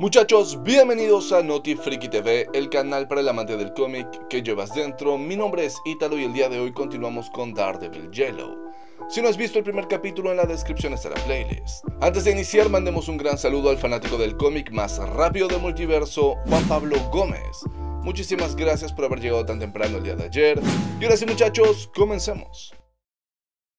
Muchachos, bienvenidos a Noti TV, el canal para el amante del cómic que llevas dentro. Mi nombre es Ítalo y el día de hoy continuamos con Daredevil Yellow. Si no has visto el primer capítulo, en la descripción está la playlist. Antes de iniciar, mandemos un gran saludo al fanático del cómic más rápido del multiverso, Juan Pablo Gómez. Muchísimas gracias por haber llegado tan temprano el día de ayer. Y ahora sí, muchachos, comencemos.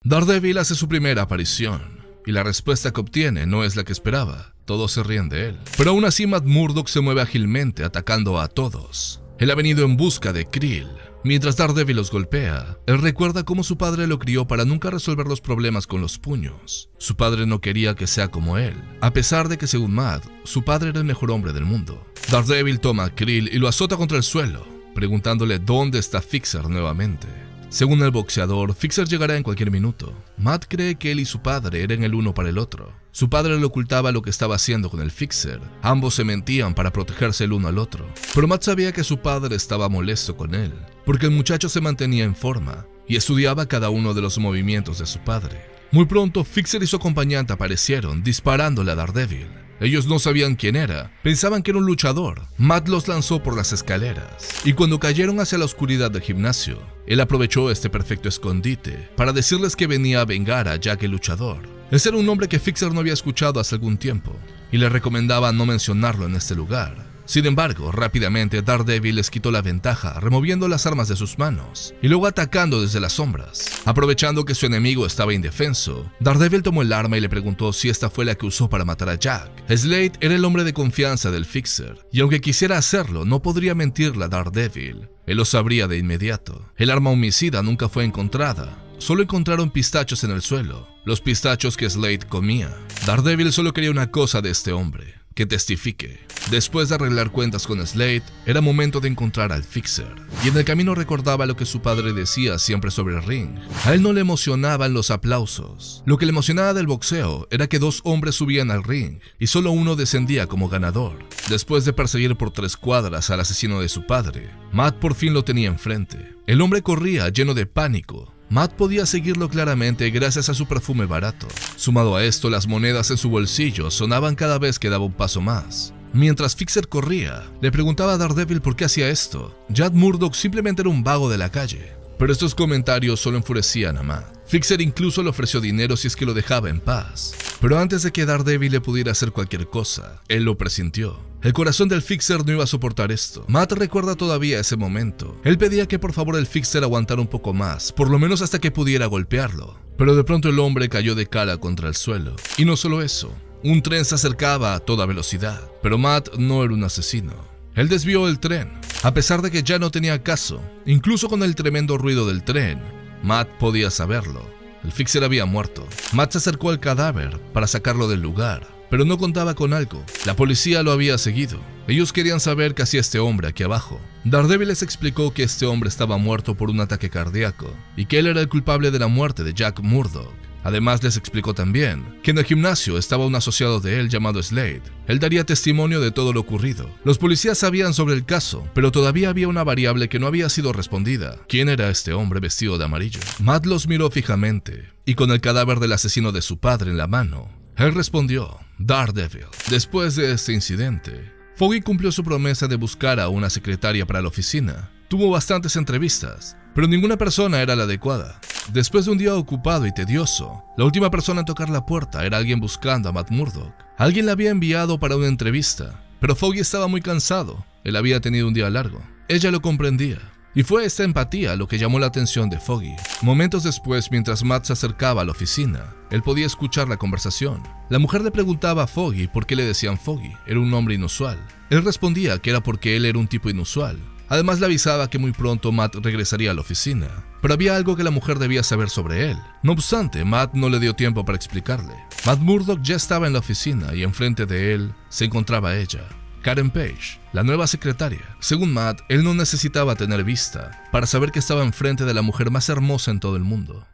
Daredevil hace su primera aparición, y la respuesta que obtiene no es la que esperaba. Todos se ríen de él. Pero aún así Matt Murdock se mueve ágilmente atacando a todos. Él ha venido en busca de Krill. Mientras Daredevil los golpea, él recuerda cómo su padre lo crió para nunca resolver los problemas con los puños. Su padre no quería que sea como él, a pesar de que según Matt, su padre era el mejor hombre del mundo. Daredevil toma a Krill y lo azota contra el suelo, preguntándole dónde está Fixer nuevamente. Según el boxeador, Fixer llegará en cualquier minuto. Matt cree que él y su padre eran el uno para el otro. Su padre le ocultaba lo que estaba haciendo con el Fixer. Ambos se mentían para protegerse el uno al otro. Pero Matt sabía que su padre estaba molesto con él, porque el muchacho se mantenía en forma y estudiaba cada uno de los movimientos de su padre. Muy pronto, Fixer y su acompañante aparecieron disparándole a Daredevil. Ellos no sabían quién era, pensaban que era un luchador. Matt los lanzó por las escaleras, y cuando cayeron hacia la oscuridad del gimnasio, él aprovechó este perfecto escondite para decirles que venía a vengar a Jack el luchador. Ese era un nombre que Fixer no había escuchado hace algún tiempo, y le recomendaba no mencionarlo en este lugar. Sin embargo, rápidamente Daredevil les quitó la ventaja, removiendo las armas de sus manos y luego atacando desde las sombras. Aprovechando que su enemigo estaba indefenso, Daredevil tomó el arma y le preguntó si esta fue la que usó para matar a Jack. Slade era el hombre de confianza del Fixer, y aunque quisiera hacerlo, no podría mentirle a Daredevil. Él lo sabría de inmediato. El arma homicida nunca fue encontrada, Solo encontraron pistachos en el suelo, los pistachos que Slade comía. Daredevil solo quería una cosa de este hombre, que testifique. Después de arreglar cuentas con Slade, era momento de encontrar al Fixer, y en el camino recordaba lo que su padre decía siempre sobre el ring. A él no le emocionaban los aplausos. Lo que le emocionaba del boxeo era que dos hombres subían al ring, y solo uno descendía como ganador. Después de perseguir por tres cuadras al asesino de su padre, Matt por fin lo tenía enfrente. El hombre corría lleno de pánico, Matt podía seguirlo claramente gracias a su perfume barato. Sumado a esto, las monedas en su bolsillo sonaban cada vez que daba un paso más. Mientras Fixer corría, le preguntaba a Daredevil por qué hacía esto. Jad Murdoch simplemente era un vago de la calle. Pero estos comentarios solo enfurecían a Matt. Fixer incluso le ofreció dinero si es que lo dejaba en paz. Pero antes de que Daredevil le pudiera hacer cualquier cosa, él lo presintió. El corazón del Fixer no iba a soportar esto. Matt recuerda todavía ese momento. Él pedía que por favor el Fixer aguantara un poco más, por lo menos hasta que pudiera golpearlo. Pero de pronto el hombre cayó de cara contra el suelo. Y no solo eso, un tren se acercaba a toda velocidad. Pero Matt no era un asesino. Él desvió el tren, a pesar de que ya no tenía caso. Incluso con el tremendo ruido del tren, Matt podía saberlo. El Fixer había muerto. Matt se acercó al cadáver para sacarlo del lugar, pero no contaba con algo. La policía lo había seguido. Ellos querían saber qué hacía este hombre aquí abajo. Daredevil les explicó que este hombre estaba muerto por un ataque cardíaco y que él era el culpable de la muerte de Jack Murdoch. Además les explicó también que en el gimnasio estaba un asociado de él llamado Slade. Él daría testimonio de todo lo ocurrido. Los policías sabían sobre el caso, pero todavía había una variable que no había sido respondida. ¿Quién era este hombre vestido de amarillo? Matt los miró fijamente, y con el cadáver del asesino de su padre en la mano, él respondió, Daredevil. Después de este incidente, Foggy cumplió su promesa de buscar a una secretaria para la oficina. Tuvo bastantes entrevistas, pero ninguna persona era la adecuada. Después de un día ocupado y tedioso, la última persona en tocar la puerta era alguien buscando a Matt Murdock. Alguien la había enviado para una entrevista, pero Foggy estaba muy cansado. Él había tenido un día largo. Ella lo comprendía. Y fue esta empatía lo que llamó la atención de Foggy. Momentos después, mientras Matt se acercaba a la oficina, él podía escuchar la conversación. La mujer le preguntaba a Foggy por qué le decían Foggy, era un nombre inusual. Él respondía que era porque él era un tipo inusual, Además le avisaba que muy pronto Matt regresaría a la oficina, pero había algo que la mujer debía saber sobre él. No obstante, Matt no le dio tiempo para explicarle. Matt Murdock ya estaba en la oficina y enfrente de él se encontraba ella, Karen Page, la nueva secretaria. Según Matt, él no necesitaba tener vista para saber que estaba enfrente de la mujer más hermosa en todo el mundo.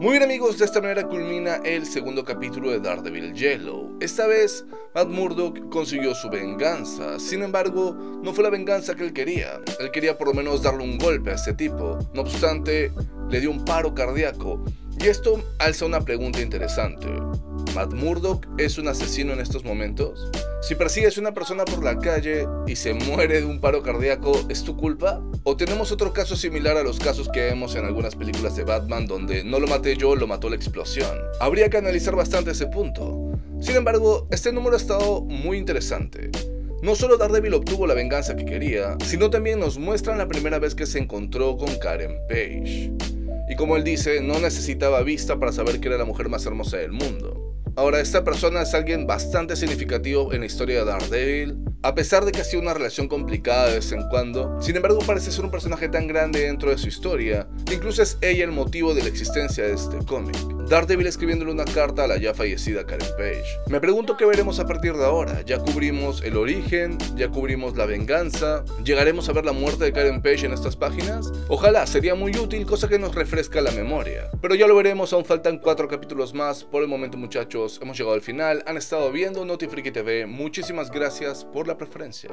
Muy bien amigos, de esta manera culmina el segundo capítulo de Daredevil Yellow. Esta vez, Matt Murdock consiguió su venganza, sin embargo, no fue la venganza que él quería. Él quería por lo menos darle un golpe a este tipo, no obstante, le dio un paro cardíaco. Y esto alza una pregunta interesante. Matt Murdock es un asesino en estos momentos? Si persigues a una persona por la calle y se muere de un paro cardíaco, ¿es tu culpa? ¿O tenemos otro caso similar a los casos que vemos en algunas películas de Batman donde no lo maté yo, lo mató la explosión? Habría que analizar bastante ese punto. Sin embargo, este número ha estado muy interesante. No solo Daredevil obtuvo la venganza que quería, sino también nos muestran la primera vez que se encontró con Karen Page. Y como él dice, no necesitaba vista para saber que era la mujer más hermosa del mundo. Ahora, esta persona es alguien bastante significativo en la historia de Daredevil, a pesar de que ha sido una relación complicada de vez en cuando, sin embargo parece ser un personaje tan grande dentro de su historia, que incluso es ella el motivo de la existencia de este cómic. Daredevil escribiéndole una carta a la ya fallecida Karen Page. Me pregunto qué veremos a partir de ahora. Ya cubrimos el origen, ya cubrimos la venganza, llegaremos a ver la muerte de Karen Page en estas páginas. Ojalá, sería muy útil, cosa que nos refresca la memoria. Pero ya lo veremos, aún faltan cuatro capítulos más. Por el momento muchachos, hemos llegado al final, han estado viendo Notifriki TV, muchísimas gracias por la preferencia.